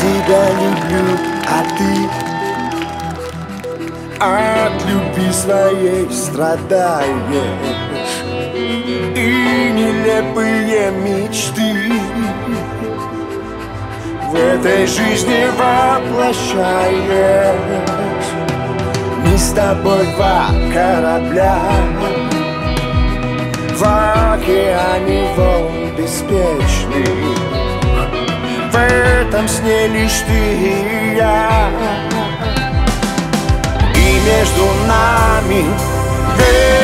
тебя люблю, а ты от любви своей страдаешь И нелепые мечты В этой жизни воплощаешь Мы с тобой два корабля В океане волн беспечных В этом сне лишь ты и я между нами вечность.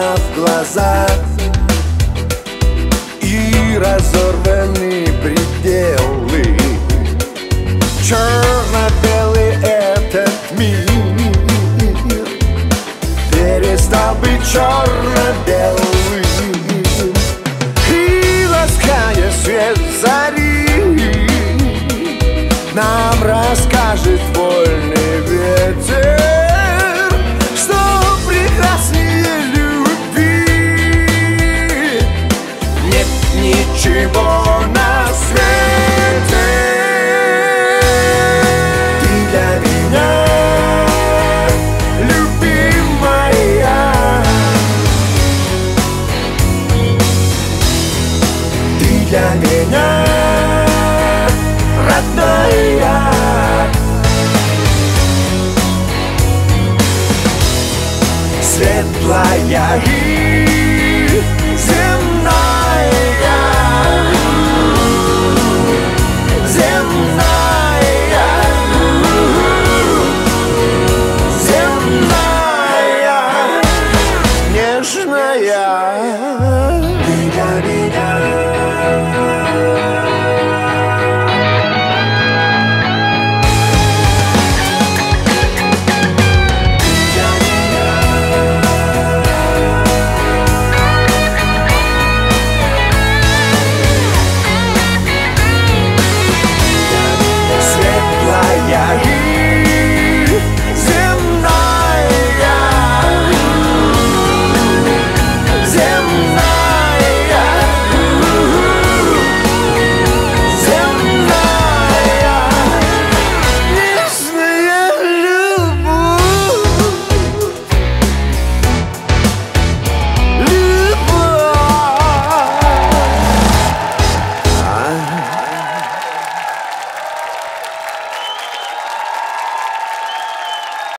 в глаза И разорваны пределы. Черно-белый этот мир Перестал быть черно-белым. И лаская свет зари Нам расскажет вольный ветер светлая и